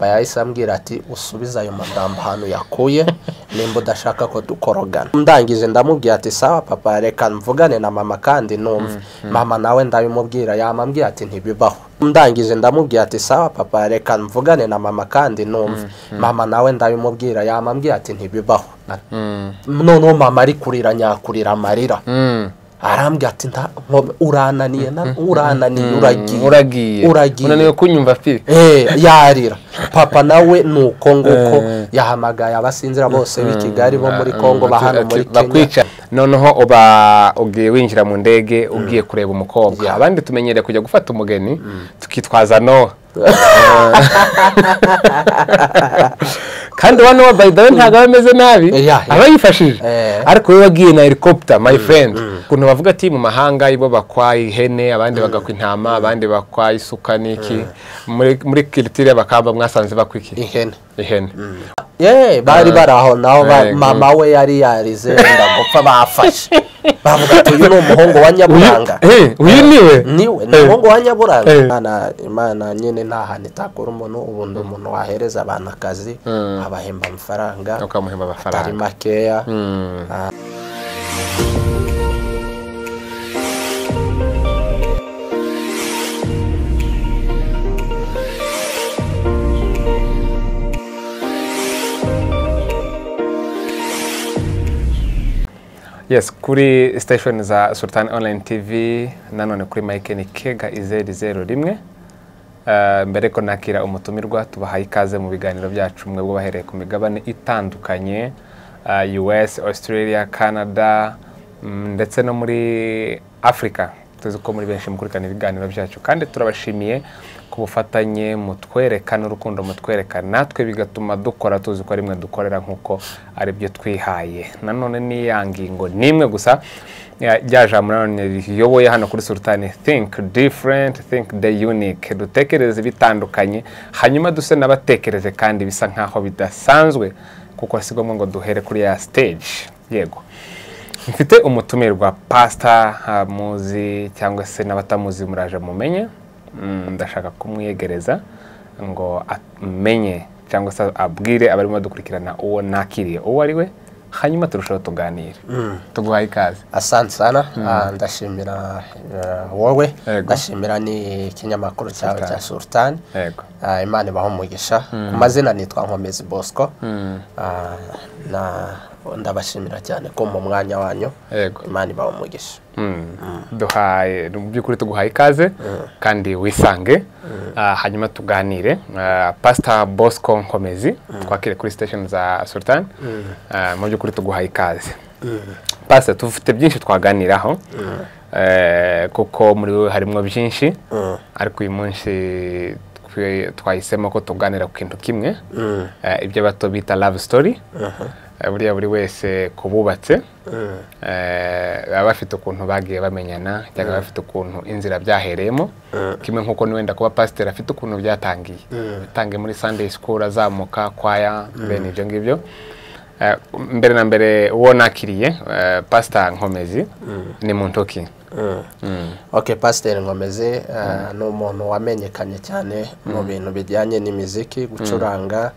yahise ambwira ati usubize ayo magambo ahantu yakuye nimba udashaka ko dukorogana. Ndangije ndamubwira ati sawa papa reka mvugane na mama kandi numve. Mama nawe ndabimubwira yamambwira ati ntibibaho. Ndangije ndamubwira ati sawa papa reka mvugane na mama kandi numve. Mama nawe ndabimubwira yamambwira ati ntibibaho. Noneho mama ari kurira nyakurira amarira. Arambwira ati urananiye na- urananiye uragiye uragiye uragiye unaniwe kunyumva fi Eh, yarira. Papa nawe ni uko nguko yahamagaye abasinzira bose b'i kigali bo muri congo ba hano muri kenya. Noneho uba ugiye winjira mu ndege ugiye kureba umukobwa. Abandi tumenyereye kujya gufata umugeni tukitwaza nowa kandi wa nowa way ntabwo aba ameze nabi. Aba yifashije. Eh. ariko wowe wagiye na helicopter my friend. ukuntu bavuga ati mu mahanga ibo bakwa ihene abandi bagakwa intama abandi bakwa isuka n'iki. Muri muri kiritire bakaba mwasanze bakwa iki ihene. Ihene bari bari aho naho Eh, mama we yari yarize wenda gupfa bafashe. Bavuga ati uyu ni umuhungu wa nyaburanga. Eh, uyu ni we? ni we ni Eh. umuhungu wa nyaburanga. Eh. Imana- nyine nta hantu itakura umuntu ubundi umuntu wahereza abantu akazi abahemba amafaranga atari makeya. Yes kuri station za sultan online tv nanone kuri mike ni kega izeri zeru rimwe Eh, mbere ko nakira umutumirwa tubahaye ikaze mu biganiro byacu mwebwe bahereye ku migabane itandukanye eh, us australia canada mm, ndetse no muri africa. Tuzi ko muri benshi mukurikirana ibiganiro byacu kandi turabashimiye ku bufatanye mutwereka n'urukundo mutwereka natwe bigatuma dukora tuzi ko ari mwe dukorera nk'uko ari byo twihaye. Nanone ni ya ngingo ni imwe gusa ya- rya jambo nanone riyoboye hano kuri sultani. Think different think the unique. Dutekereze bitandukanye hanyuma duse n'abatekereze kandi bisa nk'aho bidasanzwe kuko si ngombwa ngo duhere kuri ya stage. Yego. Mfite umutumirwa pasita ah, muzi cyangwa se n'abatamuzi muraje mumenye. Ndashaka kumwiyegereza ngo amenye cyangwa se abwire abarimo dukurikirana uwo nakiriye. Uwo ari we hanyuma turushaho tuganire. Tuguhaye ikaze. Asante sana. Ah, ndashimira eh, wowe. Ndashimira n'ikinyamakuru cyawe cya sultan. Yego. Ah, imana ibaha umugisha. Ku mazina nitwa nkomezi bosco. Ah, na ndabashimira cyane ko mu mwanya wanyu imana ibaha umugisha. Mm. duhaye mu by'ukuri tuguhaye ikaze kandi wisange. Ah, hanyuma tuganire. Ah, pastor bosco nkomezi twakire kuri station za sultan. Ah, mu by'ukuri tuguhaye ikaze. Pastor dufite byinshi twaganiraho. Eh, kuko muri wowe harimo byinshi. Ariko uyu munsi twahisemo ko tuganira ku kintu kimwe. Eh, ibyo bato bita love story. Eh, buriya buri wese ku bubatse eh, baba bafite ukuntu bagiye bamenyana cyangwa bafite ukuntu inzira byahereyemo. Kimwe nk'uko wenda kuba pasiteri afite ukuntu byatangiye. Yatangiye muri sunday school azamuka kwaya bene ibyo ngibyo. Eh, mbere na mbere uwo nakiriye eh, pasita nkomezi ni mu ntoki ok pasiteri nkomezi eh, ni umuntu wamenyekanye cyane mu bintu bijyanye n'imiziki gucuranga.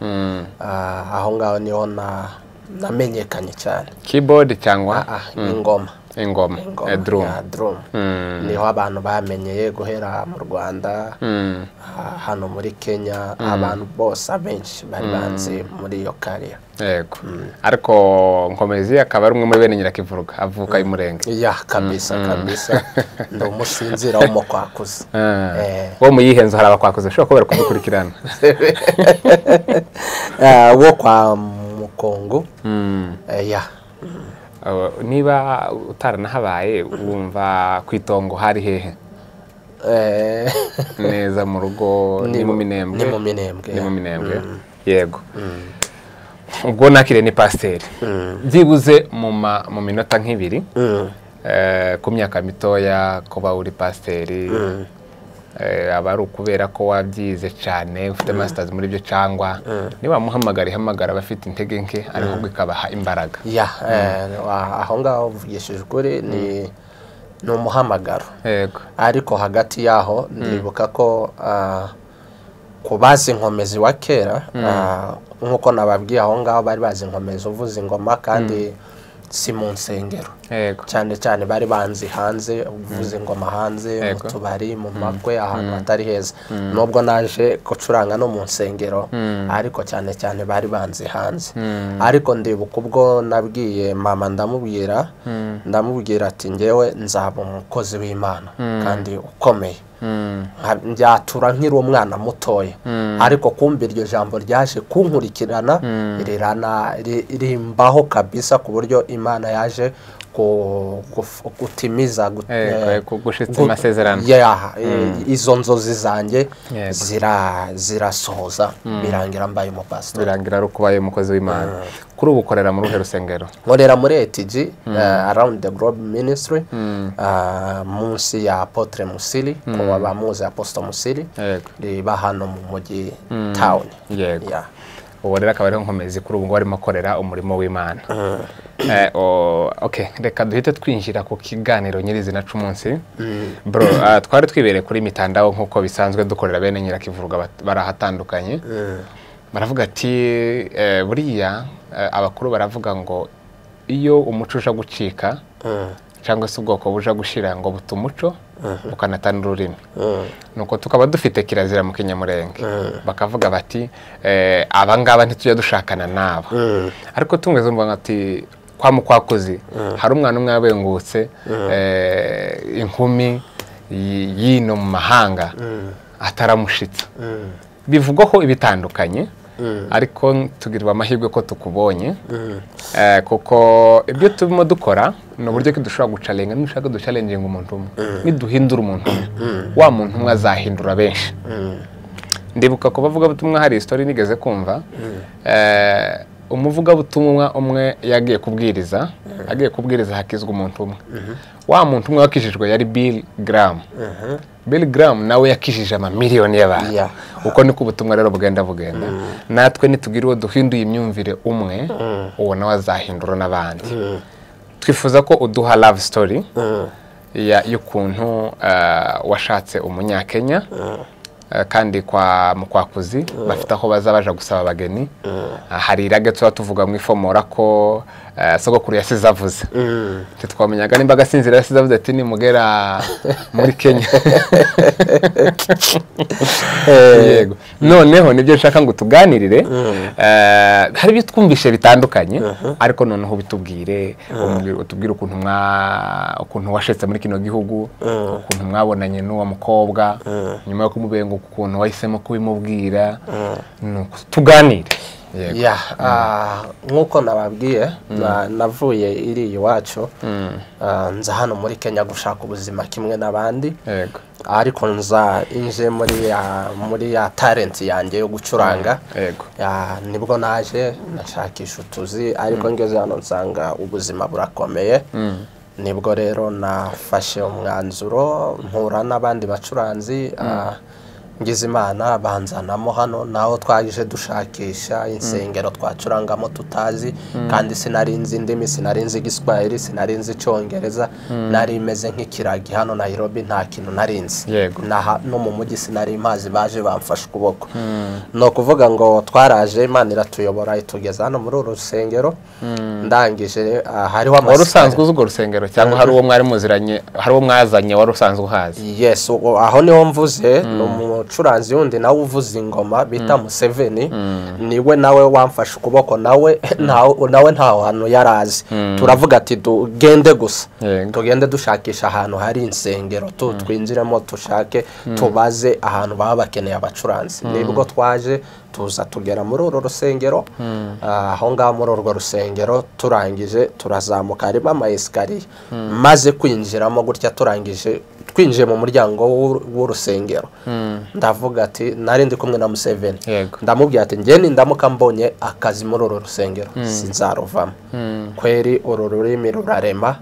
Ah, aho ngaho ni ho na- namenyekanye cyane. Keyboard cyangwa? Ah, ah, ingoma. Ingoma. Ingoma eh, drum. ya drum. Mm. ni ho abantu bamenyeye guhera mu rwanda Mm. ah, hano muri kenya abantu bose abenshi bari banzi muri iyo kariya yego. Ariko nkomezi akaba ari umwe muri bene nyirakivuruga avuka i murenge. Ya kabisa kabisa. Ndi umusinzira w'umukwakuzi Eh. wo mu yihe nzu hari abakwakuzi ushobora kuba bari kudukurikirana Eh, wo kwa mukongo Eh, ya Uh, niba utaranahabaye wumva ku itongo hari hehe? Eh, neza mu rugo ni mu minembwe? ni mu minembwe ni mu ya. minembwe. Yego. Ubwo nakire ni pasiteri byibuze mu minota nk'ibiri Mm. eh, ku myaka mitoya kuba uri pasiteri aba ari ukubera ko wabyize cyane ufite masters muri byo cyangwa niba muhamagara ihamagara abafite intege nke ariko ikabaha imbaraga. Ya eh, wa- aho ngaho uvugishije ukuri ni ni umuhamagaro. Ariko hagati yaho ndibuka ko ah, ku bazi inkomezi wa kera ah, nk'uko nababwiye aho ngaho bari bazi inkomezi uvuza ingoma kandi si mu nsengero cyane cyane bari banzi hanze uvuza ingoma hanze mu tubari mu makwe ahantu hatari heza. Nubwo naje gucuranga no mu nsengero ariko cyane cyane bari banzi hanze. Ariko ndibuka ubwo nabwiye mama ndamubwira ndamubwira ati ngewe nzaba umukozi w'imana kandi ukomeye. Njyatura nkiri umwana mutoya. Ariko kumva iryo jambo ryaje kunkurikirana rirana ri- rimbaho kabisa ku buryo imana yaje gutimiza gut- Yego, eh, gu- amasezerano. Eh, izo nzozi zanjye zirasohoza birangira mbaye umupasitori birangira ari ukubaye umukozi w'imana. Kuri ubu ukorera muri uruhe rusengero nkorera muri etg uh, around the globe ministry uh, munsi ya apotre musili ku bamuzi apostle musili yego. riba hano mu mujyi town. Yego. Ubu rero akaba ariho nkomezi kuri ubu ngubu arimo akorera umurimo w'imana. Eh, o- okay reka duhite twinjira ku kiganiro nyirizina c'umunsi. Bro ah, twari twibereye kuri mitandao nk'uko bisanzwe dukorera bene nyirakivurwa bat- barahatandukanye. Baravuga ati eh, buriya eh, abakuru baravuga ngo iyo umuco uja gucika Mm, cyangwa se ubwoko buja gushira ngo buta umuco bukanatana ururimi nuko tukaba dufite kirazira mu kinyamurenge bakavuga bati eh, aba ngaba ntitujya dushakana n'aba. Mm, ariko tumweze umva ati kwa mukwakuzi hari umwana umwe wabengutse eh, inkumi yi- yino mu mahanga ataramushitsa. Mm, bivugwaho ibitandukanye ariko tugirirwa amahirwe ko tukubonye. Mm, Eh, kuko ibyo turimo dukora ni uburyo ko dushobora gucalenga nushaka ducalenginga umuntu umwe. Niduhindura umuntu umwe. Wa muntu umwe azahindura benshi. Mm, ndibuka ku bavugabutumwa hari isitori nigeze kumva. Eh, umuvugabutumwa umwe yagiye kubwiriza agiye kubwiriza hakizwa umuntu umwe. Wa muntu umwe wakijijwe yari Bill Graham. Mhm. Bill Graham nawe yakijije amamiliyoni y'abantu. Uko niko ubutumwa rero bugenda bugenda. Natwe nitugira uwo duhinduye imyumvire umwe uwo nawe azahindura n'abandi. Twifuza ko uduha love story Mm, ya- y'ukuntu eh, washatse umunyakenya. Kandi kwa mukwakuzi bafite aho baza baja gusaba abageni. Ah, hari irage tuba tuvuga mu ifomora ko eh, sogokuru yasize avuze. Mm. ntitwamenyaga nimba agasinzira yasize avuze ati nimugera muri kenya. Yego. Noneho ni byo nshaka ngo tuganirire. Eh, hari ibyo twumvishe bitandukanye ariko noneho ubitubwire umubwire- utubwire ukuntu mwa ukuntu washetse muri kino gihugu ukuntu mwabonanye n'uwo mukobwa nyuma yo kumubenga ukuntu wahisemo kubimubwira tuganire. Nk'uko nababwiye na- navuye iri iwacu ah, nza hano muri kenya gushaka ubuzima kimwe n'abandi. Ariko nza inje muri ya muri ya talenti yanjye yo gucuranga. Ya, ni bwo naje nashakisha utuzi ariko ngeze hano nsanga ubuzima burakomeye. Nibwo rero nafashe umwanzuro mpura n'abandi bacuranzi ngize imana banzanamo hano naho twaje dushakisha insengero twacurangamo tutazi kandi sinari nzi indimi sinari nzi igiswahili sinari nzi icyongereza nari imeze nk'ikiragi hano Nairobi nta kintu nari nzi no mu mujyi sinari mazi baje bamfashe ukuboko. Ni ukuvuga ngo twaraje imana iratuyobora itugeza hano muri uru rusengero. Ndangije ah, hariho wari usanzwe amasikariye uzi urwo rusengero cyangwa hari uwo mwari muziranye hari uwo mwazanye wari usanzwe uhazi? Yes uwo- aho ni ho mvuze ni umucuranzi wundi nawe uvuza ingoma bita museveni. Niwe nawe wamfashe ukuboko nawe ntawe- nawe nta hantu yari azi. Turavuga ati tugende gusa. Tugende dushakisha ahantu hari insengero tu twinjiremo dushake tubaze ahantu baba bakeneye abacuranzi. Nibwo twaje tuza tugera muri uru rusengero. Ah, aho ngaho muri urwo rusengero turangije turazamuka harimo amayesikariye maze kwinjiramo gutya turangije twinjiye mu muryango w'u- w'urusengero. Ndavuga ati nari ndi kumwe na museveni. Ndamubwira ati njye ndamuka mbonye akazi muri uru rusengero. Sinzaruvamo. Kweri uru rurimi rurarema.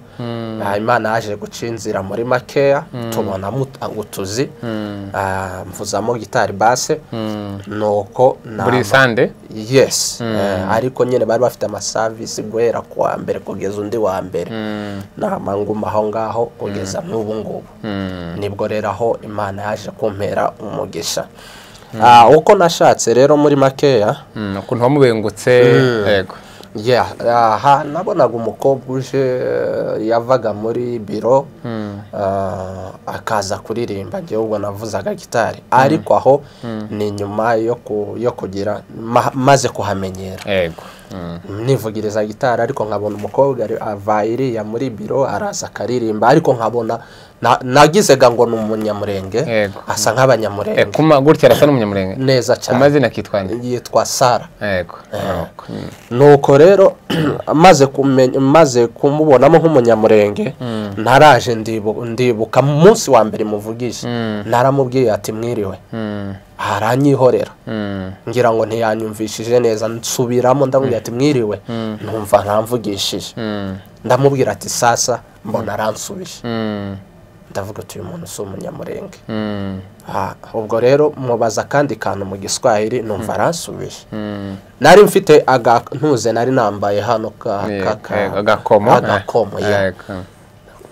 Ah, imana yaje guca inzira muri makeya. Tubonamo ut- utuzi. Ah, mvuzamo gitari base nuko buri nama- sande? Yes. Eh, ariko nyine bari bafite amasavisi guhera ku wa mbere kugeza undi wa mbere. Nama nguma aho ngaho kugeza n'ubu ngubu. Ni bwo rero aho imana yaje kumpera umugisha. Ah, uko nashatse rero muri makeya. Mm, ukuntu wamubengutse yego. Aha nabonaga umukobwa uje yavaga muri biro ah, akaza kuririmba ubwo navuzaga gitari. Ariko aho ni nyuma yo ku- yo kugira ma- maze kuhamenyera. Yego. Nivugiriza gitari ariko nkabona umukobwa ari- ava iriya muri biro araza akaririmba. Ariko nkabona na- nagizega ngo ni umunyamurenge asa Eh, nk'abanyamurenge kuma gutya arasa n'umunyamurenge? Neza cyane. mazina akitwa yitwa sara yego. Nuko. Mm. nuko rero maze kumenya maze kumubonamo nk'umunyamurenge ntaraje ndibu- ndibuka mu munsi wa mbere muvugisha naramubwiye ati mwiriwe. Mm. aranyihorera. Mm. ngira ngo ntiyanyumvishije neza nsubiramo ndamubwira ati mwiriwe. Ntumva ntamvugishije. Mm. ndamubwira ati sasa mbona aransubije. Ndavuga ati uyu muntu si umunyamurenge. Ubwo rero mubaza akandi kantu mu giswahili numva aransubije. Nari mfite agantuze nari nambaye hano ka- ka- ka- Yego, agakomo? agakomo Eh, yego.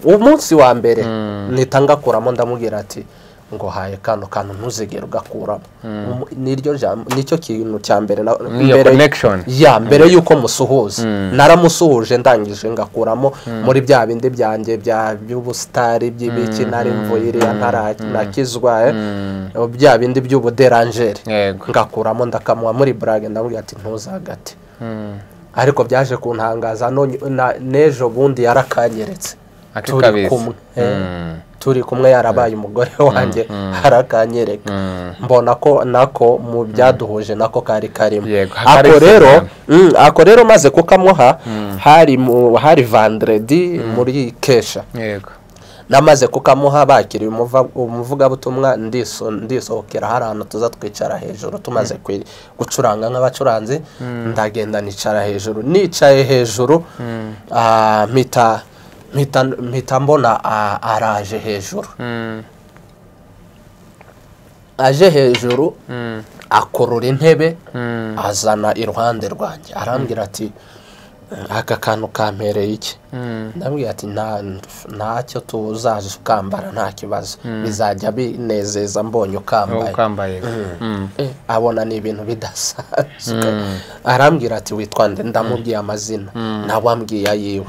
umunsi wa mbere nita ngakuramo ndamubwira ati ngo haye kano kantu ntuzigere ugakuramo. Umu- niryo ni cyo kintu cya mbere ya mbere y'uko musuhuza. Naramusuhuje ndangije ngakuramo muri bya bindi byanjye bya by'ubusitari by'ibiki nari mvuye iriya ntarakizwa eh, bya bindi by'ubuderanjeri ngakuramo ndakamuha muri burage ndamubwira ati ntuzagate. Ariko byaje kuntangaza n'ejo bundi yarakanyeretse. Turi kabisa. kumwe eh, Mm. turi kumwe yarabaye umugore wanjye. Arakanyereka Mm. mbona ko nako mu byaduhuje nako kari karimo. Ako rero mm, ako rero maze kukamuha hari hari vandredi muri kesha yego. Namaze kukamuha bakiriye umuvugabutumwa ndiso- ndisohokera hari ahantu tuza twicara hejuru tumaze gucuranga nk'abacuranzi. Ndagenda nicara hejuru. Nicaye hejuru ah, mpita mpita mbona araje hejuru aje hejuru Mm. akurura intebe Mm. azana iruhande rwanjye arambwira ati aka kantu kampereye iki Mm. ndabwira ati nta ntacyo tuzaje ukambara nta kibazo. Bizajya binezeza mbonye ukambaye Mm. Eh, abona ni ibintu bidasanzwe. Arambwira ati witwa nde? Ndamubwiye amazina. Nawe ambwiye ayiwe.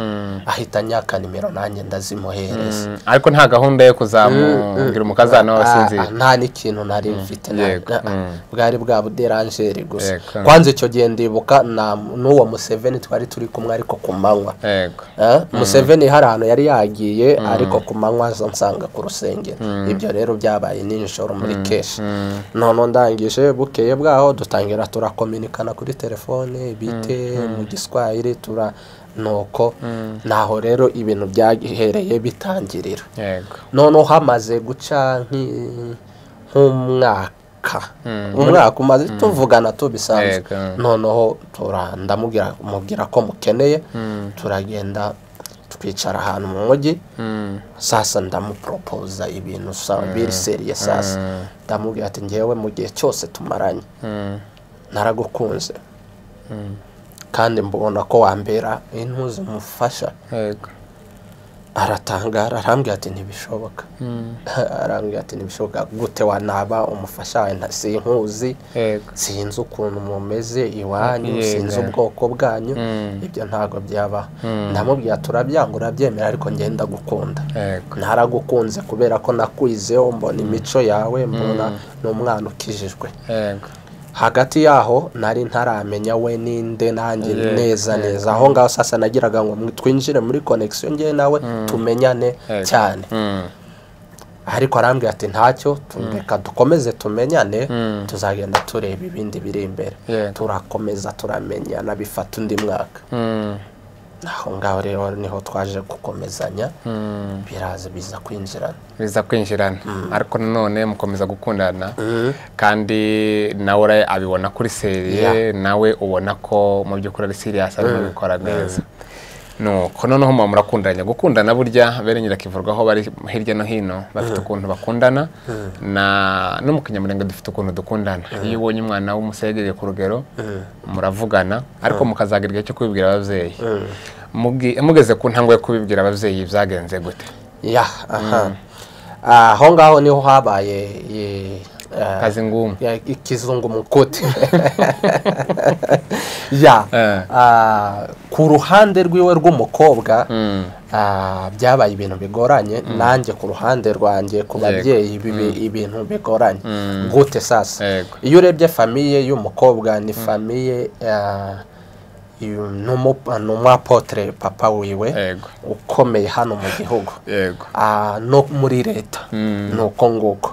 Ahita anyaka nimero nanjye ndazimuhereza. Mm. ariko nta gahunda yo kuzamugira umukazana Ah, w'abasinzira ah, nta n'ikintu nari mfite. Mm. bwari bwa buderanjeri gusa. Kwanza icyo gihe ndibuka n'uwo museveni twari turi kumwe ariko ku manywa. Eh, museveni hari ahantu yari yagiye ariko ku manywa zo nsanga ku rusengero ibyo rero byabaye nijoro muri keshi none ndangije bukeye bwaho dutangira turakominikana kuri telefone bite mu giswahili tura nuko naho rero ibintu byahereye bitangirira. Noneho hamaze guca nk'umwaka. Umwaka umaze tuvugana tubisanzwe. Noneho tura- ndamubwira mubwira ko mukeneye turagenda twicara ahantu mu mujyi Mm. sasa ndamuporopoza ibintu sa- biri seriye sasa. Ndamubwira ati ngewe mu gihe cyose tumaranye. Naragukunze. Kandi mbona ko wambera intuzi umufasha. Aratangara arambwira ati ntibishoboka. Arambwira ati ntibishoboka. Gute wanaba umufasha? Wawe nta- sinkuzi sinzi ukuntu mumeze iwanyu sinzi ubwoko bwanyu. Mm. ibyo ntabwo byabaho ndamubwira turabyanga urabyemera ariko ngenda gukunda ntaragukunze kubera ko nakwizeho mbona imico yawe mbona ni umwana ukijijwe. Hagati yaho nari ntaramenya we ninde nanjye Yego, neza neza. aho ngaho sasa nagiraga ngo twinjire muri connection ngewe nawe tumenyane Yego. cyane. Mm. ariko arambwira ati ntacyo reka dukomeze tumenyane tuzagenda tureba ibindi biri imbere. Turakomeza turamenyana bifata undi mwaka. Aho ngaho rero ni ho twaje gukomezanya. Mm. biraza biza kwinjirana. Biza kwinjirana. Ariko nanone mukomeza gukundana. Kandi nawe abibona kuri seriye nawe ubona ko mu by'ukuri ari siriyasi arimo abikora neza. Nuko noneho muba murakundanya. Gukundana burya bene nyirakivurwaho bari hirya no hino bafite ukuntu bakundana na no mu kinyamurenge dufite ukuntu dukundana. Iyo ubonye umwana w'umusegereye ku rugero muravugana. Ariko mukazagira igihe cyo kubibwira ababyeyi. Mugeze ku ntambwe yo kubibwira ababyeyi byagenze gute? Aho ngaho ni ho habaye kazi ngumu ya ikizungu mukuti ya ku ruhande rwiwe rw'umukobwa byabaye ibintu bigoranye nanjye ku ruhande rwanjye ku babyeyi ibintu bigoranye gute sasa iyo urebye famiye y'umukobwa ni famiye ni umwapotere papa wiwe ukomeye hano mu gihugu Ah, no muri leta ni uko nguko.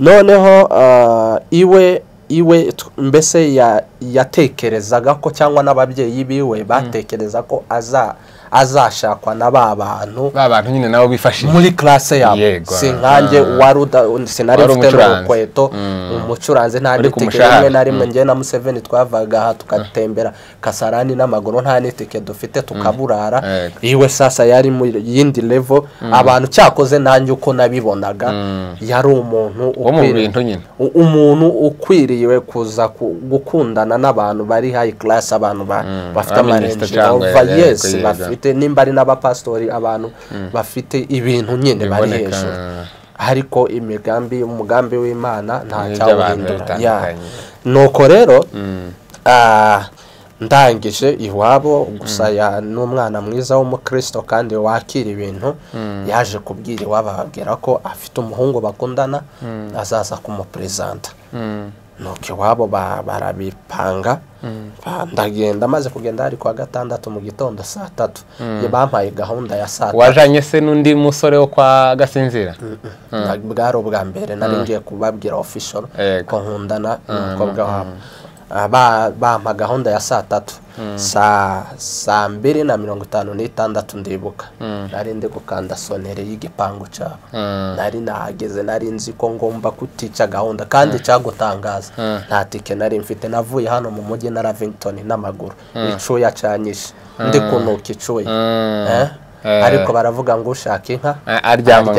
Noneho ah, iwe iwe mbese ya- yatekerezaga ko cyangwa n'ababyeyi biwe batekereza ko aza azashakwa na ba bantu ba bantu nyine nabo bifashije muri classe yabo. Yego, si nkanjye ah. wari sinari mfite n'urukweto Mm. umucuranzi nta n'itike rimwe na rimwe njye na museveni twavaga aha tugatembera kasarani n'amaguru nta n'itike dufite tukaburara. Yego. iwe sasa yari mu yindi level. Abantu cyakoze nanjye uko nabibonaga. Mm. yari umuntu umuntu ukwiriye kuza ku- gukundana n'abantu bari high class abantu ba- bafite amarenji cyangwa ova yego, yes yego. Bafite nimba ari n'abapasitori abantu bafite ibintu nyine bari hejuru. Ariko imigambi umugambi w'imana nta cyawuhindura nuko rero Mm. ah, ndangije iwabo gusa ya ni umwana mwiza w'umukristo kandi wakira ibintu yaje kubwira iwabo ababwira ko afite umuhungu bakundana azaza kumuperezanta Mm. Nuko iwabo ba- barabipanga Ba- ndagenda maze kugenda hari kuwa gatandatu mu gitondo saa tatu. Bampaye gahunda ya saa tatu. Wajanye se n'undi musore wo kwa gasinzira? Na- bwari ubwa mbere nari ngiye kubabwira official ko nkundana n'umukobwa wabo. Bampa gahunda ya saa tatu. Saa saa mbiri na mirongo itanu n'itandatu ndibuka. Nari ndi gukanda sonere y'igipangu cyabo Mm. nari nahageze nari nzi ko ngomba kutica gahunda kandi cyagutangaza nta tike nari mfite. Navuye hano mu mujyi na ravington n'amaguru. Icuya canyishe ndi kunuka icuya. Eh? Eh. Ariko baravuga ngo ushaka inka aryama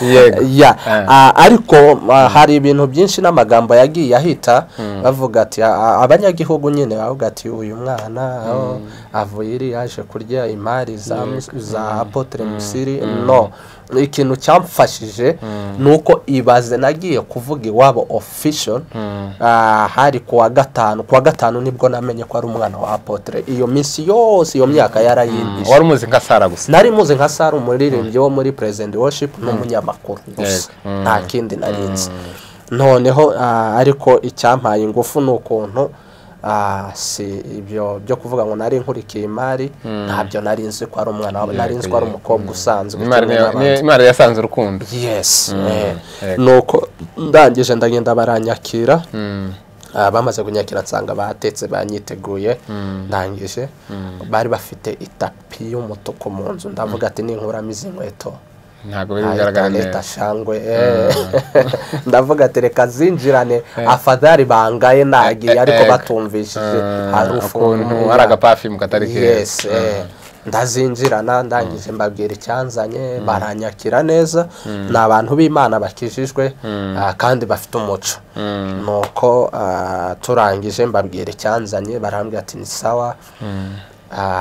Eh. ariko hari ibintu byinshi n'amagambo yagiye ahita bavuga ati "Ah, ah, abanyagihugu nyine bavuga ati uyu mwana oh, avuye iri yaje kurya imari za, za apotre musiri. No. Ikintu cyamfashije ni uko ibaze nagiye kuvuga iwabo official ah, hari kuwa gatanu. Kuwa gatanu ni bwo namenye ko ari umwana wa apotre. Iyo minsi yose iyo myaka yarayindije. Wari umuzi nka sara gusa. Nari muzi nka sara umuririmbyi wo muri present worship n'umunyamakuru gusa. Nta kindi nari nzi noneho ah, ariko icyampaye ingufu ni ukuntu si ibyo byo kuvuga ngo nari nkurikiye imari ntabyo nari nzi ko ari umwana wabo nari nzi ko ari umukobwa usanzwe imana yasanze urukundo. Yes eh. yego. nuko ndangije ndagenda baranyakira. Ah, bamaze kunyakira nsanga batetse banyiteguye. Ndangije. Bari bafite itapi y'umutuku mu nzu. Ndavuga ati ninkuramo izi nkweto. Ntabwo biri bugaragara neza. Shangwe eh. ndavuga ati reka zinjirane afadhali bangaye nagiye Eh, ariko eh, batumvishije eh, hari ukuntu hari agapafimu katari keza eh. ndazinjirana ndangije mbabwira icyanzanye baranyakira neza. Ni abantu b'imana bakijijwe ah, kandi bafite umuco. Nuko ah, turangije mbabwira icyanzanye barambwira ati ni sawa.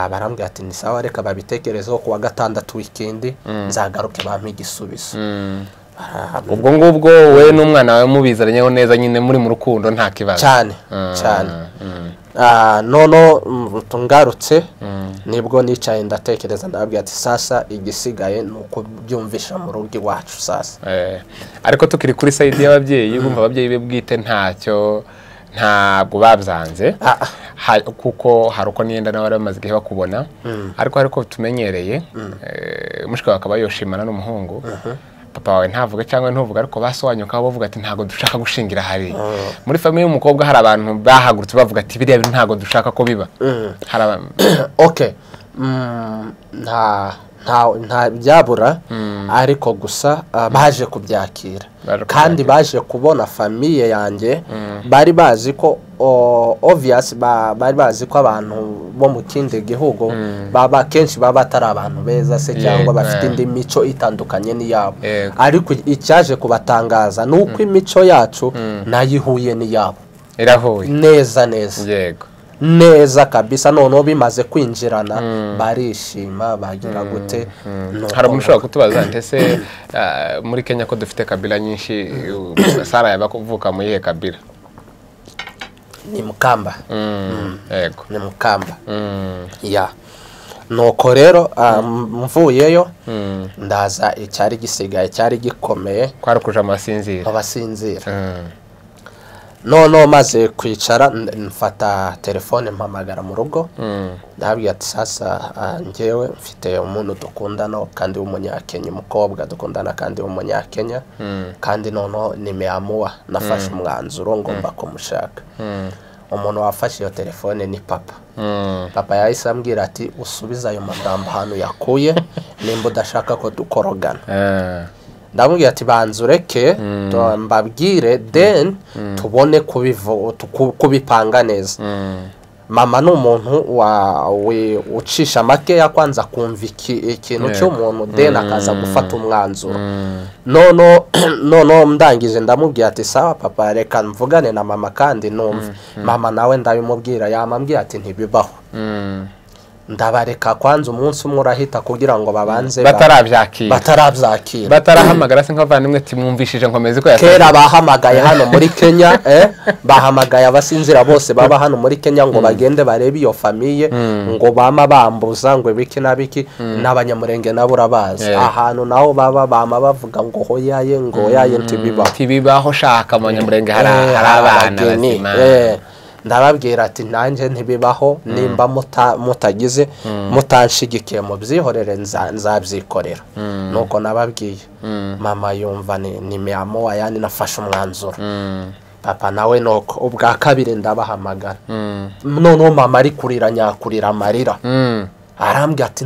Barambwira ati ni sawa reka babitekerezeho ku wa gatandatu w'ikindi nzagaruke bampe igisubizo Mm. Ah, ubwo ngubwo wowe n'umwana wawe mubizaranyeho neza nyine muri mu rukundo nta kibazo. Cyane Mm, cyane mm, Ah, nono mm, tungarutse ni bwo nicaye ndatekereza ndababwira ati sasa igisigaye ni ukubyumvisha mu rugo iwacu sasa. Eh, ariko tukiri kuri sayidi y'ababyeyi bumva ababyeyi be bwite ntacyo ntabwo babyanze. Ah, kuko hari uko niyenda nawe bari bamaze igihe bakubona. Ariko ariko tumenyereye. Eh, mushika akaba yoshimana n'umuhungu. Papa wawe ntavuga cyangwa ntuvuga ariko basobanuye ukaba bavuga ati ntabwo dushaka gushingira hariya muri famiye y'umukobwa hari abantu bahagurutse bavuga ati biriya bintu ntabwo dushaka ko biba. Hari aba- okay. Mm, nta byabura ariko gusa ah, baje kubyakira. Kandi baje kubona famiye yanjye bari bazi ko o- obvious ba- bari bazi ko abantu bo mu kindi gihugu baba kenshi baba atari abantu beza se cyangwa bafite eh. indi mico itandukanye n'iyabo. Ariko icyaje kubatangaza ni uko imico yacu na yo ihuye n'iyabo. Irahuye. Neza neza. Yego. Neza kabisa noneho bimaze kwinjirana barishima bagira gute? Nuko hari umuntu ushobora kutubaza ndetse ah, muri kenya ko dufite kabila nyinshi sara yaba kuvuka mu yihe kabila? Ni mukamba. Yego. Ni mukamba. Ya. Nuko rero ah, mvuyeyo ndaza icyari gisigaye cyari gikomeye. Kwari ukuja amasinzira. Abasinzira noneho maze kwicara mfata telefone mpamagara mu rugo. Mm, ndababwira ati sasa njyewe mfite umuntu dukundana kandi w'umunyakenya umukobwa dukundana kandi w'umunyakenya. Kandi noneho nimeamuwa nafashe umwanzuro ngomba kumushaka. Mm, umuntu wafashe iyo telefone ni papa. Mm. papa yahise ambwira ati usubize ayo magambo ahantu yakuye nimba udashaka ko dukorogana. Ah, ndamubwira ati banza ureke tu- mbabwire then tubone kubivu- tuku- kubipanga neza. Mm, mama ni umuntu wa we ucisha makeya kwanza akumva iki- ikintu cy'umuntu then akaza gufata umwanzuro. Noneho ndangije ndamubwira ati sawa papa reka mvugane na mama kandi numve. Mama nawe ndabimubwira yamambwira ati ntibibaho. Mm. Ndabareka kwanza umunsi umwe urahita kugira ngo babanze ba- batarabyakira. batarabyakira. Batarahamagara se nk'abavandimwe ati mwumvishije nkomezi ko yasabye. Kera bahamagaye hano muri kenya eh, bahamagaye abasinzira bose baba hano muri kenya ngo bagende barebe iyo famiye ngo bama bambuza ngo biki na biki n'abanyamurenge nabo urabazi. Eh. ahantu naho baba bama bavuga ngo hoyaye ngo hoyaye ntibibaho. Ntibibaho shaka abanyamurenge hari Eh, hari abana bazima. Ndababwira ati nanjye ntibibaho nimba muta- mutagize mutanshigikiye mu byihorere nza- nzabyikorera. Nuko nababwiye. Mama yumva ni miyamuwa yani nafashe umwanzuro. Mm, papa nawe nuko ubwa kabiri ndabahamagara. Mm, noneho mama ari kurira nyakurira amarira. Mm. Arambwira ati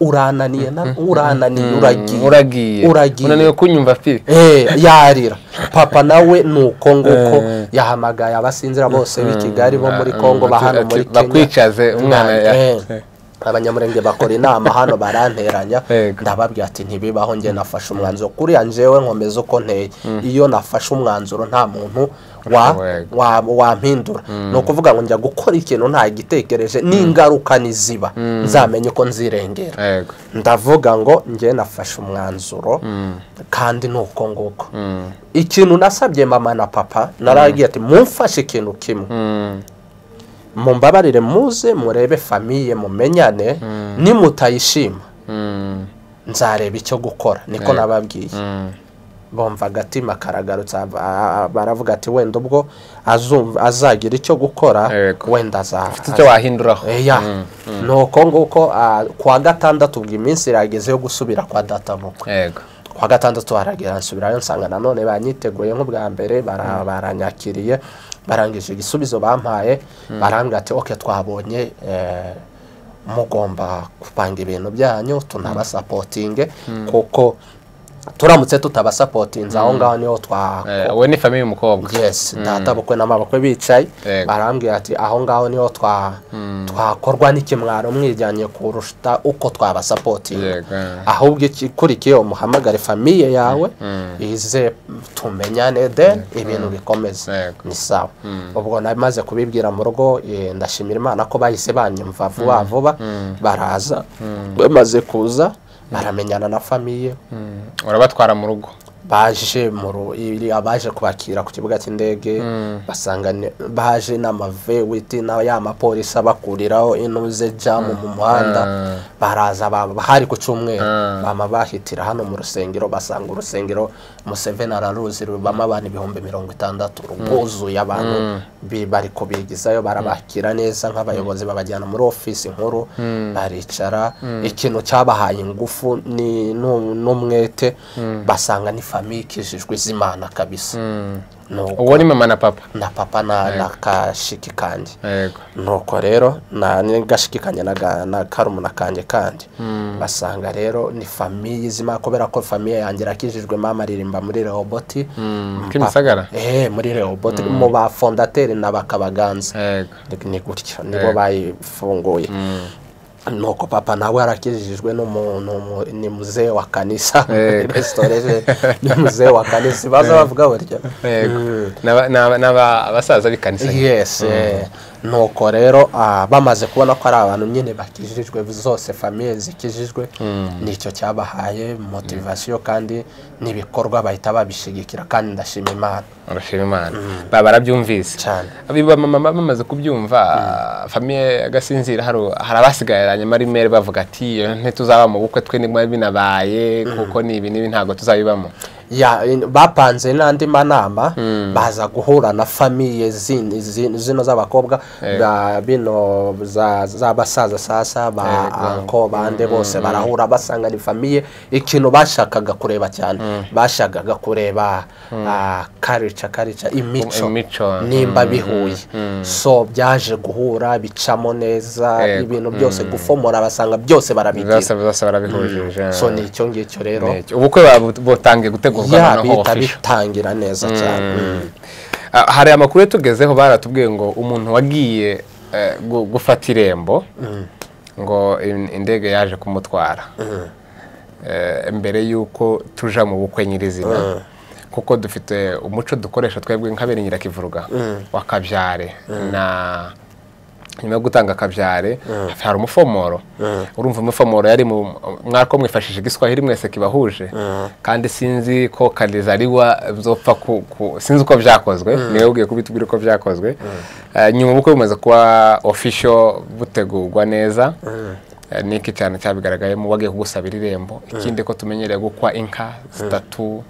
urananiye na- urananiye uragiye uragiye uragiye unaniwe kunyumva fi Eh, yarira. Papa nawe ni uko nguko yahamagaye abasinzira bose b'i kigali bo muri congo ba hano muri kenya. bakwicaze umwana Eh, abanyamurenge bakora inama hano baranteranya. Ndababwira ati ntibibaho njye nafashe umwanzuro. Kuriya njyewe nkomeza uko nteye. Iyo nafashe umwanzuro nta muntu wampindura ni ukuvuga ngo njya gukora ikintu ntagitekereje n'ingaruka niziba nzamenye uko nzirengera. Ndavuga ngo njye nafashe umwanzuro kandi ni uko nguko. Ikintu nasabye mama na papa naragiye ati mumfashe ikintu kimwe. Mm, mumbabarire muze murebe famiye mumenyane nimutayishima. Mm, nzareba icyo gukora. Niko nababwiye. Mm. Bumva agatima karagarutse baravuga ati wenda ubwo azagira icyo gukora wenda aza ufite icyo wahinduraho. Eya, ni uko nguko kuwa gatandatu ubwo iminsi irageze yo gusubira kwa data yego. Kuwa gatandatu haragira nsubirayo nsanga nanone banyiteguye nk'ubwa mbere bara- baranyakiriye barangije igisubizo bampaye barambwira ati oke twabonye eh, mugomba gupanga ibintu byanyu tunabasapotinge kuko turamutse tutabasapotinze. Aho ngaho ni ho twa Eh, we ni famiye y'umukobwa. Yes data bukwe n'amabukwe bicaye. Yego. barambwira ati aho ngaho ni ho twa twakorwa n'ikimwaro mwijyanye kurusha uko twabasapotinga ahubwo ikikurikiye umuhamagare famiye yawe ize tumenyane de ibintu bikomeze. Yego. ni sawa. Ubwo namaze kubibwira mu rugo ndashimira imana ko bahise banyumva vuba vuba baraza. Bamaze kuza baramenyana na famiye Mm, urabatwara mu rugo. Baje abaje kubakira ku kibuga cy'indege basanga ni- baje n'amavewiti na ya mapolisi abakuriraho inuze jamu mu muhanda baraza ba- hari ku cyumweru bama bahitira hano mu rusengero basanga urusengero museveni araruzi rubamo abantu ibihumbi mirongo itandatu rwuzuye abantu bari kubigizayo barabakira neza nk'abayobozi babajyana muri ofisi nkuru baricara. Ikintu cyabahaye ingufu n'umwete basanga ni famiye ikijijwe izimana kabisa. Nuko- uwo ni mama na papa? na papa na kashiki kanjye nuko rero na n'agashiki kanjye na karumuna kanjye kandi. Basanga rero ni famiye izima kubera ko famiye yanjye irakijijwe mama aririmba muri rehoboti Kimisagara? eh muri rehoboti mu bafondateri na bakabaganza ni gutyo. Nibo bayifunguye. Nuko papa nawe yarakijijwe ni muzehe wa kanisa. Yego. resitoreze ni muzehe wa kanisa. Baza bavuga burya Yego. N'aba- n'aba- n'aba- abasaza b'ikanisa yes eh, nuko rero ah, bamaze kubona ko ari abantu nyine bakijijwe zose famiye zikijijwe. Nicyo cyabahaye motivasiyo kandi n'ibikorwa bahita babishigikira kandi ndashima imana. Urashima imana. Baba barabyumvise? Cyane. Mama bamaze kubyumva famiye agasinzira hari abasigaranye marimere bavuga ati "Iyo ntituzaba mu bukwe twe ni bwo binabaye kuko ni ibi n'ibi ntabwo tuzabibamo. Bapanze n'andi manama baza guhura na famiye zino z'abakobwa ba bino za- z'abasaza sasa ba Yego. anko bande bose barahura basanga ni famiye ikintu bashakaga kureba cyane bashakaga kureba karica karica imico nimba bihuye. so byaje guhura bicamo neza Yego. ibintu byose gufomora basanga byose barabigira so ni icyo ngicyo rero. Ubukwe butangiye gutegurwa ya noneho bitangira neza cyane. Mm. Ah, hari amakuru yatugezeho baratubwiye ngo umuntu wagiye eh, gu- gufata irembo ngo in- indege yaje kumutwara. Eh, mbere y'uko tuja mu bukwe nyirizina kuko dufite umuco dukoresha twebwe nk'abere nyirakivuruga wa kabyare na nyuma yo gutanga akabyare hari umufomoro. Urumva umufomoro yari mu mwako mwifashishije igiswahili mwese kibahuje kandi sinzi ko karizariwa zopfa sinzi uko byakozwe. Niwe ubwiye kubitubwira uko byakozwe. Eh, nyuma ubukwe bumaze kuba official butegurwa neza Eh, niki cyane cyabigaragayemo wagiye kugusabira irembo. Ikindi ko tumenyereye gukwa inka zitatu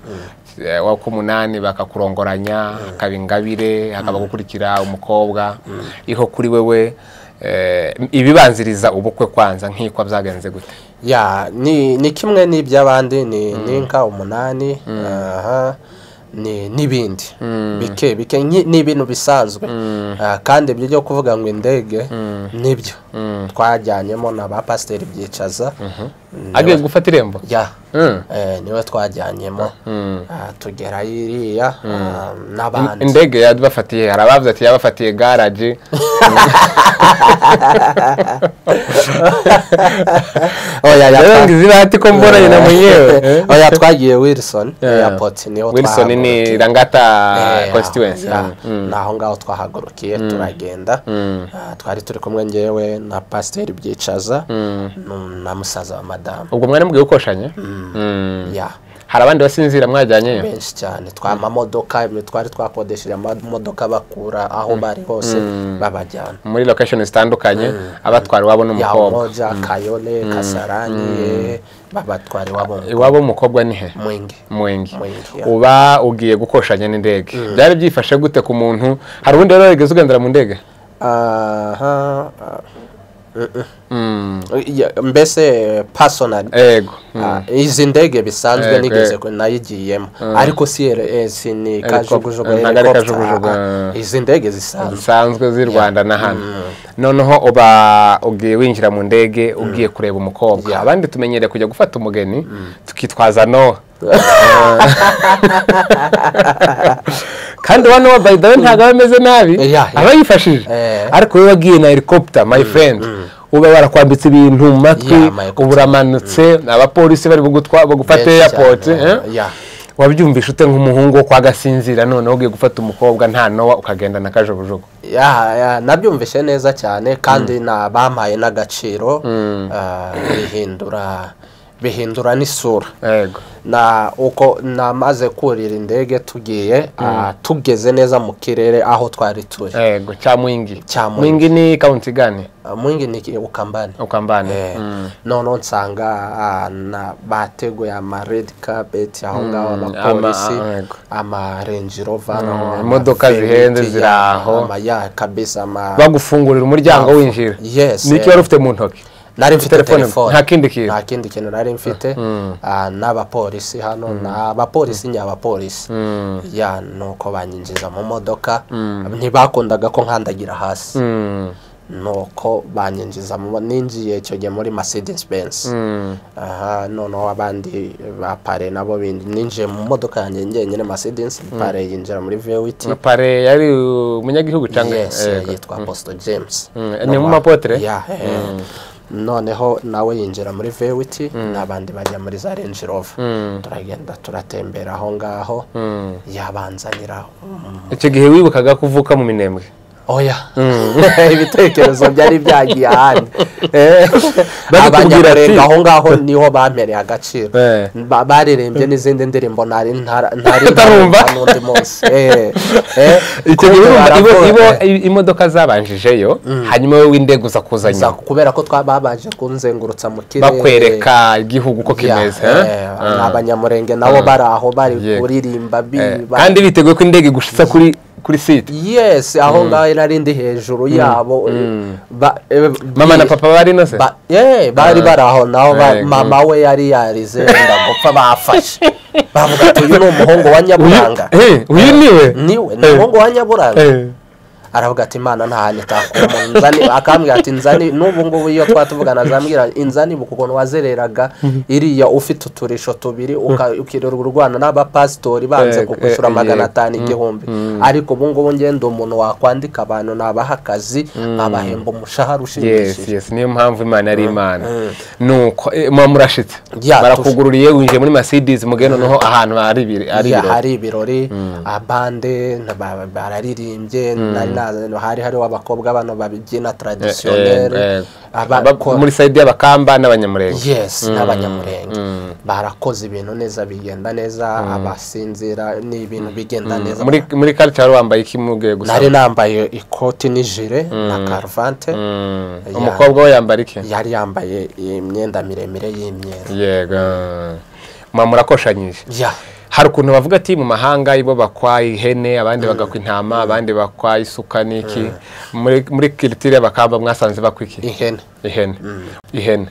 eh, wako umunani bakakurongoranya hakaba ingabire hakaba gukurikira umukobwa. Iho kuri wewe eh, ibibanziriza ubukwe kwanza nk'iko byagenze gute? Ya ni kimwe n'iby'abandi ni n'inka umunani aha. N'ibindi. Bike bike nki- ni ibintu bisanzwe Ah, kandi ibyo byo kuvuga ngo indege ni byo. Twajyanyemo na ba pasiteri byicaza. Agiye gufata irembo? Ya. Mm. eh, ni we twajyanyemo. Ah, tugera iriya ah, n'abandi. Indege yabafatiye hari abavuze ati yabafatiye garaji. Oya ko mbonanye na mwenyewe oya twagiye wilson. Yeah. airport ni ho wilson ni rangata constituency Mm. ni aho ngaho twahagurukiye turagenda. Ah, twari turi kumwe ngewe na pasiteri byicaza nu- na musaza wa madamu ubwo mwari mugiye gukoshanya Mm. ya. Hari abandi basinzira mwajyanyeyo benshi cyane. Twamamodoka twari twakodesheje amamodoka bakura aho bari hose babajyana. Muri location zitandukanye abatwara iwabo n'umukobwa. Kayole kasarani eh, babatwara iwabo iwabo w'umukobwa ni he? Mwenge. Uba ugiye gukoshanya n'indege byari byifashe gute ku muntu? Hari ubundi rero wigeze ugendera mu ndege? Aha mbese personal ego. Ah, izi ndege bisanzwe nigeze yego. ku- nayigiyemo ariko CRS ni kajugujugu ah, izi ndege zisanzwe. Z'i rwanda na hano. Noneho uba ugiye winjira mu ndege ugiye kureba umukobwa. Abandi tumenyereye kujya gufata umugeni tukitwaza nowa kandi wa by the way ntabwo aba ameze nabi. Aba yifashije. Eh. ariko wowe wagiye na helicopter my friend. uba warakwambitse ibintu mu matwi uba uramanutse abapolisi bari Benshi airport eh? wabyumvisha ute nk'umuhungu wo kwa gasinzira? Noneho ugiye gufata umukobwa nta nowa ukagenda na kajugujugu nabyumvise neza cyane kandi na bampaye n'agaciro ah, bihindura bihindura n'isura uko namaze kurira indege tugiye ah, tugeze neza mu kirere aho twari turi. Yego cya mwingi. Cya Mwingi. ni kaunti gani? Ah, mwingi ni ukambani. Ukambane Eh, noneho nsanga ah, bateguye ama red carpet aho ngaho abapolisi ama- aho ama imodoka zihenze ziri aho. kabisa bagufungurira umuryango winjira niki eh, wari ufite mu ntoki? Nari mfite telefone. nta kindi kintu. Nta kindi kintu nari mfite. Ah, n'abapolisi hano ni abapolisi. Nyabapolisi ya nuko banyinjiza mu modoka. Ntibakundaga ko nkandagira hasi. Mm, nuko banyinjiza ninjiye icyo gihe muri Mercedes Benz mm. aha noneho abandi ba pare nabo ninjiye mu modoka yanjye njyenyine Mercedes pare yinjira muri V8 pare yari umunyagihugu cyangwa Yego. yitwa Apostle James. Mm, ni mu mapotre? Eh. noneho nawe yinjira muri vewiti n'abandi bajya muri za renji rova turagenda turatembera aho ngaho yabanzanira mm, icyo gihe wibukaga ko uvuka mu minembwe? Oya ibitekerezo byari byagiye ahandi abanyamurenga aho ngaho ni ho bampereye agaciro Eh. Ba- baririmbye n'izindi ndirimbo ntari ntarumva n'undi munsi Eh, eh, imodoka zabanjijeyo hanyuma wowe w'indege uza kuza Za- nyuma kubera ko twababanje kunzengurutsa mu kirere. Bakwereka igihugu uko kimeze ni Ah. abanyamurenge nabo bari aho bari kuririmba kandi biteguye ko indege igushitsa kuri kuri site yes aho ngaho nari ndi hejuru yabo ba- eh, mama na papa bari no se? ba- eh, bari bari aho naho mama we yari yarize wenda gupfa bafashe. Bavuga ati uyu ni umuhungu wa nyaburanga. Eh, uyu ni we ni we ni Eh. umuhungu wa nyaburanga. Eh. Aravuga ati imana nta hantu itakura nzani akambwira ati nzani n'ubu ngubu iyo twaba tuvugana azambwira inzani ukuntu wazereraga iriya ufite uturisho tubiri ukirirwa urwana n'abapasitori banze Eh, kukwishyura eh, magana yego. atanu igihumbi. ariko ubu ngubu ngenda umuntu wakwandika abantu nabaha akazi nkabahemba umushahara yes ushimishije. Yes niyo mpamvu imana ari imana. nuko eh, muba murashitse barakugururiye winjiye muri mercedes mugihe noneho ahantu hari ibirori. abande bararirimbye nari hari hariho abakobwa bano babyina Eh, taradisiyoneri eh, aba- muri sayidi y'abakamba n'abanyamurenge yes n'abanyamurenge barakoze ibintu neza bigenda neza abasinzira ni ibintu bigenda neza. Muri culture wari wambaye iki mugiye gusa? Nari nambaye ikoti n'ijire na karuvante. Mm. Umukobwa we yambara iki? Yari yambaye imyenda miremire y'imyeru. Yego. Ya. Hari ukuntu bavuga ati mu mahanga ibo bakwa ihene abandi bagakwa intama abandi bakwa isuka n'iki. Muri muri kiritire y'abakamba mwasanze bakwa iki? Ihene. Ihene. Ihene.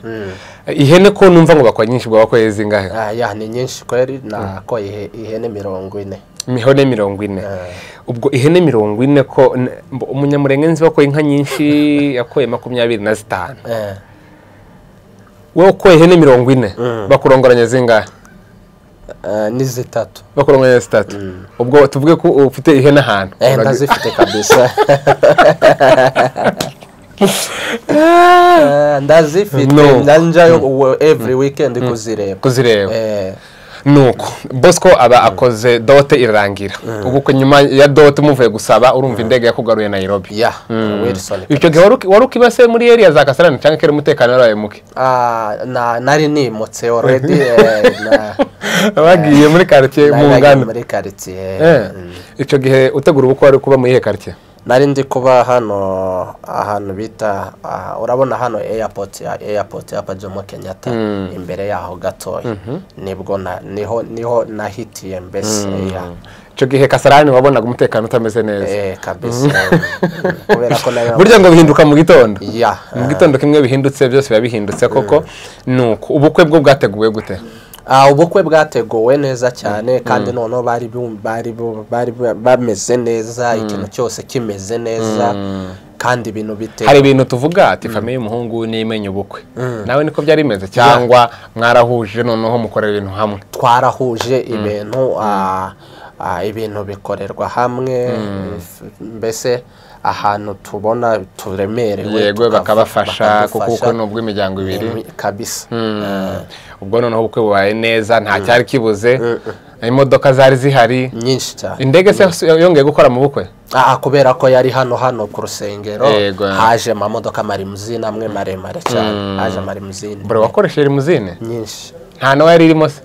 Ihene ko numva ngo bakwa nyinshi bwaba bakoye zingahe Ah, ya ni nyinshi kweri nakoye ihe- ihene mirongo ine. Ihene mirongo ine. Ubwo ihene mirongo ine ko n- mbo- umunyamurenge nzi bakoye inka nyinshi yakoye makumyabiri na zitanu. Eh, wowe ukoye ihene mirongo ine bakurongoranya zingahe eh, ni zitatu. Bakurongoranya zitatu. Ubwo tuvuge ko ufite ihene ahantu. Eh, ndazifite kabisa. Eh, ndazifite. Njyayo uwo every weekend kuzireba. Kuzireba. Eh, nuko. Bosco aba akoze dote irarangira ubwo nyuma ya dote umuvuye gusaba urumva indege yakugaruye nairobi. Ya wilson icyo gihe wari uki- wari ukibase muri area za kasarani? Cyangwa kera umutekano warabaye muke? Ah, na- nari nimutse already eh, na- bagiye muri quartier nari mu nganda muri quartier Eh, icyo gihe utegura ubukwe wari kuba muri iyihe quartier? Nari ndi kuba hano ahantu bita urabona hano ya airport ya Jomo Kenyatta imbere yaho gatoya. Nibwo na- ni ho ni ho nahitiye mbese ya. Icyo gihe kasarani wabonaga umutekano utameze neza. Eh kabisa. Mm, kubera ko nari burya ngo bihinduka mu gitondo. Mu gitondo kimwe bihindutse byose biba bihindutse koko. Nuko ubukwe bwo bwateguwe gute? Ubukwe bwateguwe neza cyane kandi noneho bari bameze neza ikintu cyose kimeze neza kandi ibintu bite hari ibintu tuvuga ati famiye y'umuhungu nimenya ubukwe. Nawe niko byari bimeze cyangwa mwarahuje noneho mukorera ibintu hamwe? Twarahuje ibintu ah, ah, ibintu bikorerwa hamwe mbese ahantu tubona turemerewe yego bakabafasha kuko ubukwe ni ubw'imiryango ibiri. kabisa. Ubwo noneho ubukwe bubaye neza nta cyari kibuze. Imodoka zari zihari. Nyinshi cyane. Indege se yongeye gukora mu bukwe? Ah, kubera ko yari hano hano ku rusengero haje amamodoka marimuzine amwe maremare cyane. Haje marimuzine buri wakoresheje limuzine? Nyinshi. Nta nawe yari irimo se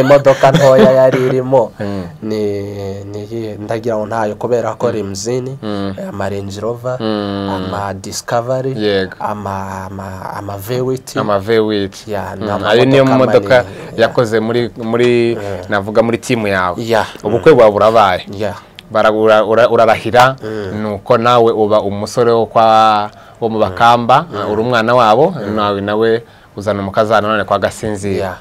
imodoka ntoya yari irimo ni ni ndagira ngo ntayo kubera ko rimuzini ama Range Rover ama Discovery Yego. ama ama ama Vewiti ama V8 Ya, ni Mm, amamodoka ayo niyo modoka yakoze muri muri navuga muri timu yawe. Ya. ubukwe bwawe burabaye. Urarahira. Nuko nawe uba umusore wo kwa wo mu bakamba uri umwana wabo. Nawe nawe uzana umukazana none kwa gasinzira.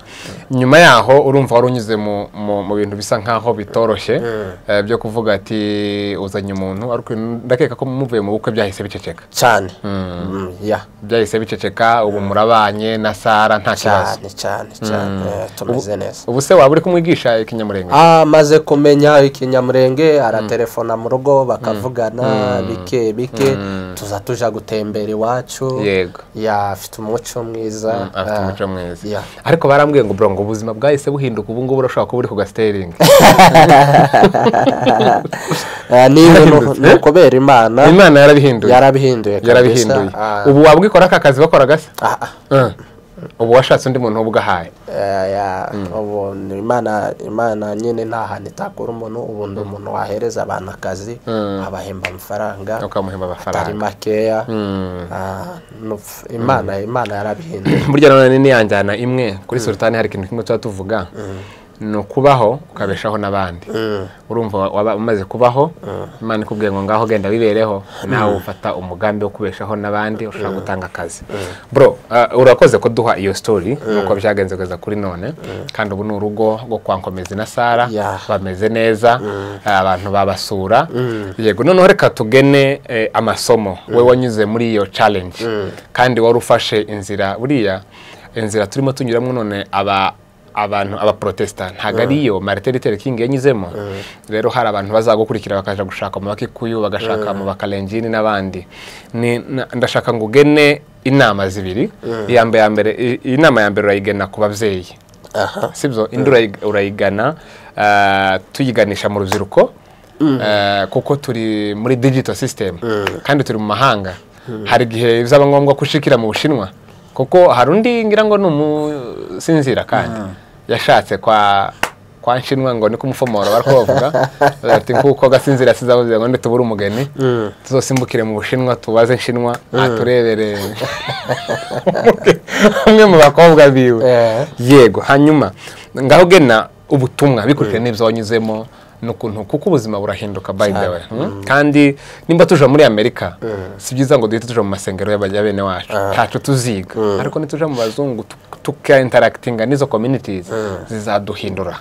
Nyuma yaho urumva wari unyuze mu, bintu bisa nkaho bitoroshye eh, byo kuvuga ati uzanye umuntu ariko ndakeka ko muvuye mu bukwe byahise biceceka. Cyane. Mm, yeah. byahise biceceka ubu murabanye na sara nta kibazo. Cyane cyane cyane. Eh, tumeze neza. ubu se waba uri kumwigisha ikinyamurenge? Amaze kumenya ikinyamurenge aratelefona mu rugo bakavugana bike bike. Tuza tuja gutembera iwacu. Yego. afite umuco mwiza. Afite umuco mwiza yeah. ariko barambwiye ngo bro ngo ubuzima bwahise buhinduka ubu ngubu urashobora kuba uri ku gasiteringi ni ukubera imana imana yarabihinduye. yarabihinduye Ah, ubu waba ugikora aka kazi wakoraga se ah, ah. Ubu washatse undi muntu ubugahaye Eh, imana imana nyine nta hantu itakura umuntu ubundi umuntu wahereza abantu akazi abahemba amafaranga ukamuhemba atari makeya. Ah, nupf- imana imana yarabihinduye burya none niyanjyana imwe. Kuri sultani hari ikintu kimwe tuba tuvuga. Ni ukubaho ukabeshaho n'abandi. Urumva waba umaze kubaho imana ikubwiye ngo ngaho genda wibereho nawe ufata umugambi wo kubeshaho n'abandi ushobora gutanga akazi. Bro uh, urakoze kuduha iyo story nuko byagenze kugeza kuri none. Kandi ubu ni urugo rwo kwa nkomezi na sara. Bameze neza. Abantu babasura. Yego noneho reka tugene eh, amasomo. We wanyuze muri iyo challenge. Kandi wari ufashe inzira buriya inzira turimo tunyuramo none aba abantu abaprotestant ntabwo ariyo martin luther king yanyuzemo rero hari abantu bazagukurikira bakaja gushaka mu bakikuyu bagashaka mu bakalenjini n'abandi. Ndashaka ngo ugene inama zibiri. Iyi nama ya mbere urayigena ku babyeyi. Sibyo? Indi urayi- urayigana ah, tuyiganisha mu rubyiruko ah, kuko turi muri digital system. Kandi turi mu mahanga. Hari igihe bizaba ngombwa ko ushikira mu bushinwa. Kuko hari undi ngira ngo ni umusinzira kandi yashatse kwa kwa nshinwa ngo ni kumufomora bari bavuga. Bati kuko gasinzira asize avuze ngo tubure umugeni. Tuzosimbukire mu bushinwa tubaze nshinwa aturebere. Umwe mu bakobwa biwe. Eh. yego hanyuma ngaho gena ubutumwa bikurikije n'ibyo wanyuzemo. N'ukuntu kuko ubuzima burahinduka by the way. Hmm? kandi nimba tuja muri amerika si byiza ngo duhite tuja mu masengero y'aba- ya bene wacu. Ntacu tuziga. Ariko nituja mu bazungu tu- tukainterakitinga n'izo communities zizaduhindura.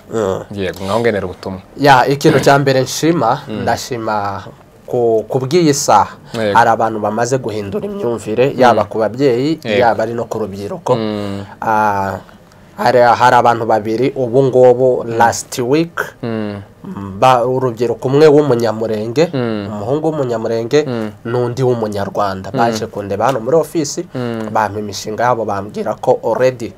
Yego ngaho ngenera ubutumwa. Ya ikintu cya mbere nshima. Ndashima ku ku bw'iyi saha hari abantu bamaze guhindura imyumvire yaba ku babyeyi yaba ari no ku rubyiruko. Ah, hari abantu babiri ubu ngubu last week ba- urubyiruko umwe w'umunyamurenge umuhungu w'umunyamurenge n'undi w'umunyarwanda. Baje kundeba hano muri ofisi bampa imishinga yabo bambwira ko already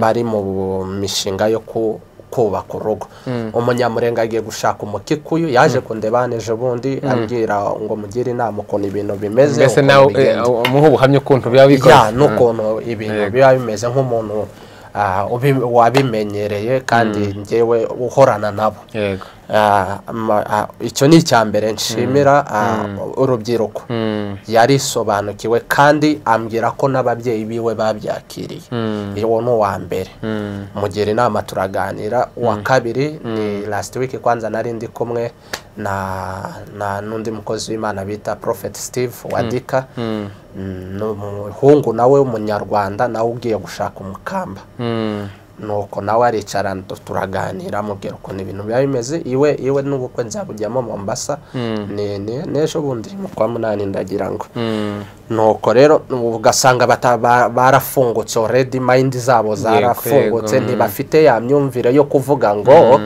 bari mu mishinga yo ku kubaka urugo. Umunyamurenge agiye gushaka umukikuyu yaje kundeba hano ejo bundi ambwira ngo mugire inama ukuntu ibintu bimeze mbese nawe eh, umuhe ubuhamya ukuntu biba ya bikoze. n'ukuntu ibintu biba bimeze nk'umuntu wabimenyereye kandi ngewe uhorana nabo Ah, ah, icyo ni icya mbere nshimira ah, urubyiruko. Yarisobanukiwe kandi ambwira ko n'ababyeyi biwe babyakiriye. Uwo ni uwa mbere. Mugira inama turaganira uwa kabiri ni last week kwanza nari ndi kumwe na n'undi mukozi w'imana bita prophet steve wadika. Mm, ni umuhungu nawe w'umunyarwanda nawe ugiye gushaka umukamba. Nuko nawe aricara turaganira mubwira ukuntu ibintu biba bimeze. Iwe iwe n'ubukwe nzabujyamo mombasa. Ni- n'ejo bundi mu kwa munani ndagira ngo. Nuko rero ugasanga barafungutse already mind zabo zarafungutse. ntibafite ya myumvire yo kuvuga ngo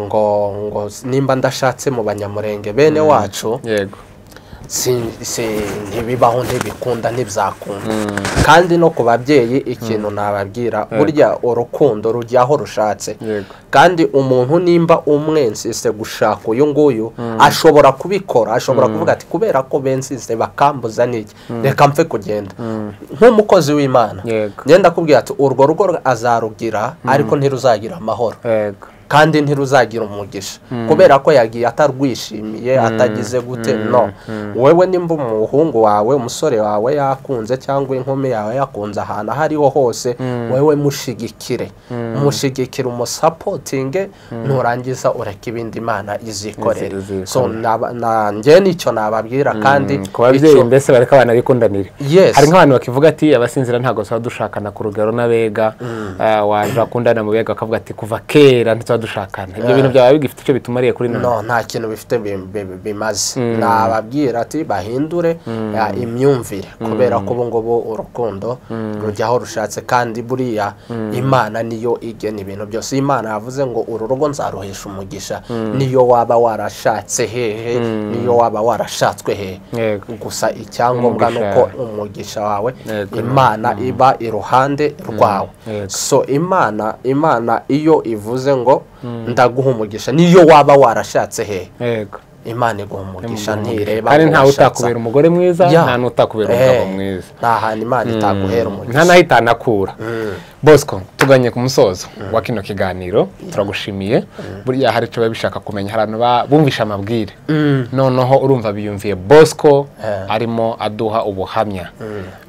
ngo ngo nimba ndashatse mu banyamurenge bene wacu yego. Ntibibaho ntibikunda ntibyakunda. Kandi no ku babyeyi ikintu nababwira burya urukundo rujya aho rushatse kandi umuntu nimba umwensise gushaka uyu nguyu ashobora kubikora ashobora kuvuga ati kubera ko bensise bakambuza n'iki reka mpfe kugenda. Nk'umukozi w'imana. Ngenda akubwira ati urwo rugo azarugira ariko ntiruzagira amahoro. Kandi ntiruzagira umugisha. Kubera ko yagiye atarwishimiye atagize gute no. Wewe nimba umuhungu wawe umusore wawe yakunze cyangwa inkumi yawe yakunze ahantu aho ariho hose wewe mushigikire. Mushigikire umusapotinge nurangiza ureka ibindi imana izikorere. Izi- so naba- na- njye ni cyo nababwira kandi ku babyeyi mbese bareka abana bikundanire Yes. hari nk'abantu bakivuga ati abasinzira ntabwo tuba dushakana ku rugero n'abega Ah, waje wakundana mu bega bakavuga ati kuva kera ntituba dushakana. Ibyo bintu byaba bigifite icyo bitumariye kuri none. No nta kintu bifite bi- bi- bimaze. Nababwira ati bahindure ya, imyumvire. Kubera ko ubu ngubu urukundo rujya aho rushatse kandi buriya imana niyo igena ibintu byose. Imana yavuze ngo uru rugo nzaruhesha umugisha. Niyo waba warashatse hehe? Niyo waba warashatswe hehe? Gusa icyangombwa ni uko umugisha. wawe imana iba iruhande rwawe. So imana imana iyo ivuze ngo ndaguha umugisha niyo waba warashatse hehe imana iguha umugisha ntireba kandi ntawe utakubera umugore mwiza nta n'utakubera umugabo Eh, mwiza. Nta hantu imana itaguhera nta umugisha naho itanakura bosco tuganye ku musozo wa kino kiganiro turagushimiye. Buriya hari icyo biba bishaka kumenya. Hari abantu ba- bumvisha amabwire. Noneho urumva biyumviye bosco arimo aduha ubuhamya.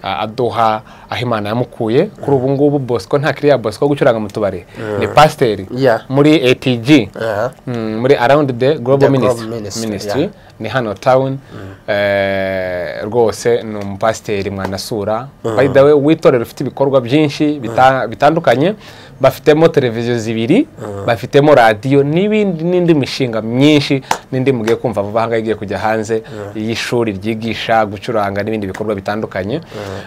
Aduha aho imana yamukuye. Kuri ubu ngubu bosco nta kiriya bosco wo gucuranga mu tubari. Ni pasiteri. Muri Eh, Mm, muri around the global The ni hano town eh, rwose ni umupasiteri mwanasura. The way w'itorero ufite ibikorwa byinshi bita- bitandukanye bafitemo televiziyo zibiri bafitemo radiyo n'ibindi n'indi mishinga myinshi n'indi mugiye kumva vuba ahangaha igiye kujya hanze y'ishuri ryigisha gucuranga n'ibindi bikorwa bitandukanye.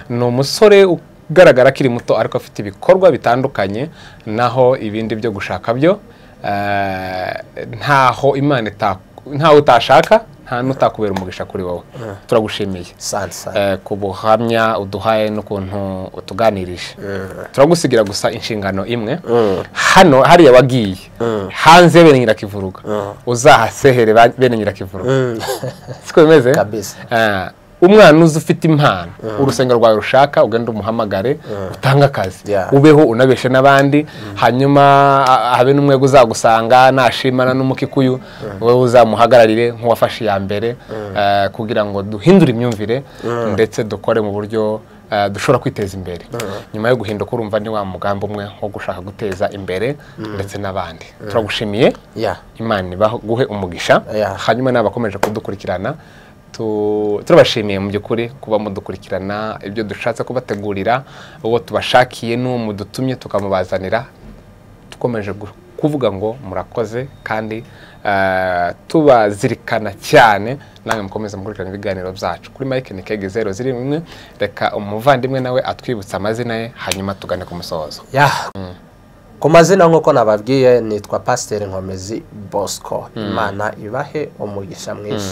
Ni umusore ugaragara akiri muto ariko afite ibikorwa bitandukanye naho ibindi byo gushaka byo eh, ntaho imana ntawe utashaka nta n'utakubera umugisha kuri wowe. Turagushimiye. Sante sante. Eh, ku buhamya uduhaye n'ukuntu utuganirije. Turagusigira gusa inshingano imwe. Hano hariya wagiye. Hanze bene nyirakivuruga. Uzahasehere bene nyirakivuruga. Siko bimeze. Eh, umwana uzi ufite impano. Urusengero rwawe rushaka ugenda umuhamagare utange akazi. Ubeho unabeshe n'abandi hanyuma a- habe n'umwego uzagusanga nashimana n'umukikuyu. Wowe uzamuhagararire nk'uwafashe iya mbere eh, kugira ngo duhindure imyumvire ndetse dukore mu buryo eh, dushobora kwiteza imbere. Nyuma yo guhinduka urumva ni wa mugambi umwe wo gushaka guteza imbere ndetse n'abandi. Turagushimiye. Imana ibaguhe umugisha. Hanyuma n'abakomeje kudukurikirana turabashimiye mu by'ukuri kuba mudukurikirana ibyo dushatse kubategurira uwo tubashakiye n'uwo mudutumye tukamubazanira. Dukomeje kuvuga ngo murakoze kandi eh, tubazirikana cyane. Namwe mukomeze mukurikirana ibiganiro byacu. Kuri mike ni kege zero ziri rimwe reka umuvandimwe nawe atwibutsa amazina ye hanyuma tugane ku musozo. Ya. Ku mazina nk'uko nababwiye nitwa pasiteri nkomezi bosco. Imana ibahe umugisha mwinshi.